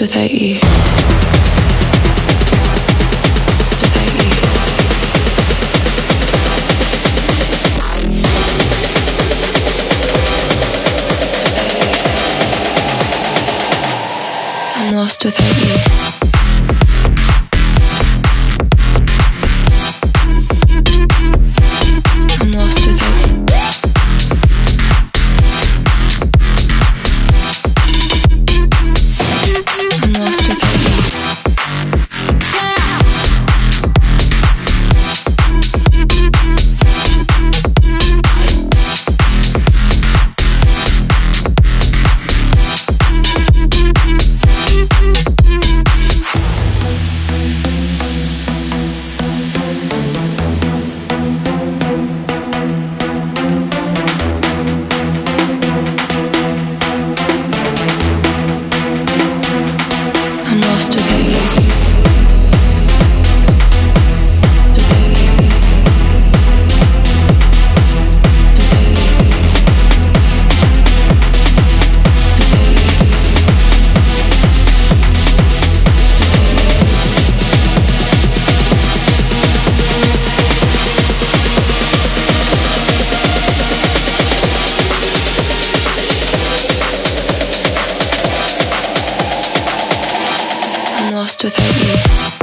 lost without you. Without you. I'm lost without you. lost without you.